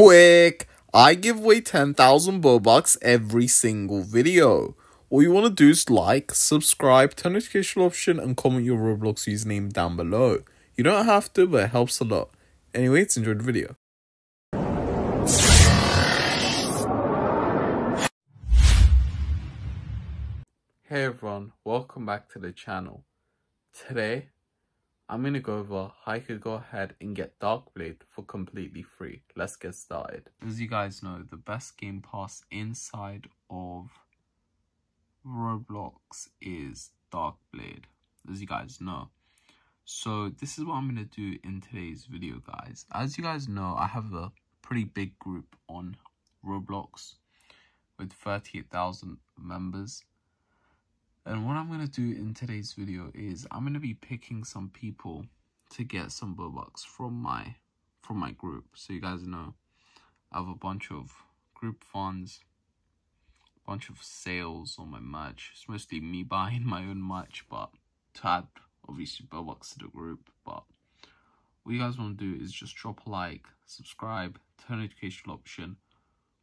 Quick! I give away 10,000 Robux every single video. All you want to do is like, subscribe, turn notification option, and comment your Roblox username down below. You don't have to, but it helps a lot. Anyway, let's enjoy the video. Hey everyone, welcome back to the channel. Today, I'm gonna go over how you could go ahead and get Darkblade for completely free. Let's get started. As you guys know, the best game pass inside of Roblox is Darkblade, as you guys know. So this is what I'm gonna do in today's video, guys. As you guys know, I have a pretty big group on Roblox with 38,000 members and what I'm going to do in today's video is I'm going to be picking some people to get some Robux from my from my group. So you guys know I have a bunch of group funds, a bunch of sales on my merch. It's mostly me buying my own merch, but to add obviously Robux to the group. But what you guys want to do is just drop a like, subscribe, turn notification option,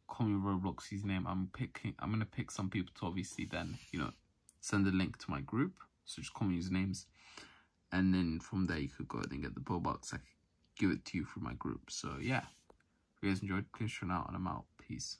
call me Roblox username. I'm picking I'm gonna pick some people to obviously then, you know, send a link to my group. So just call me usernames. And then from there, you could go ahead and get the Robux. I could give it to you through my group. So yeah, if you guys enjoyed, please turn out and I'm out. Peace.